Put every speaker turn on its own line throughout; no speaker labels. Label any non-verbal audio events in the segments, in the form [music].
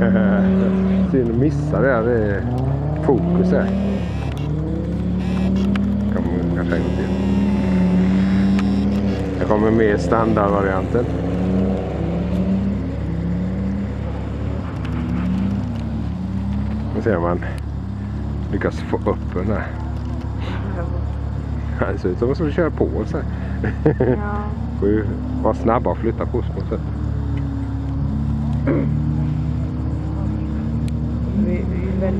[laughs] Synd att missa det här. Det är fokus här. Kommer kanske en till. Det kommer mer standardvarianten. Nu ser man lyckas få upp den här. Det ser ut som att man köra på så här.
Ja. [laughs]
Får ju vara snabba och flytta på sig på något sätt.
Oh,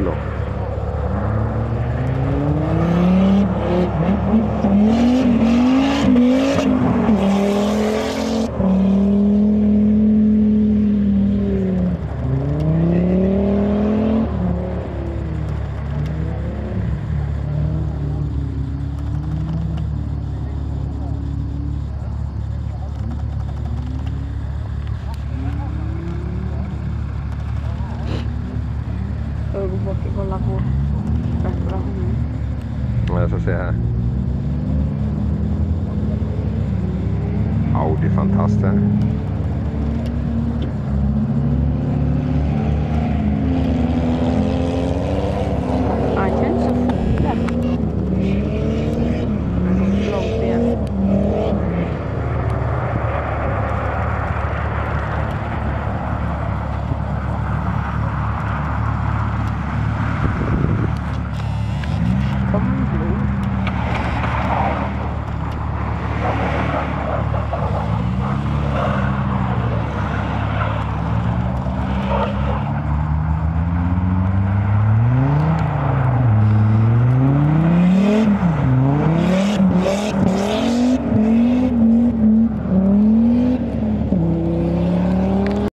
no. Och kollar på reparationen.
Jag ska se här. Audi Fantaster.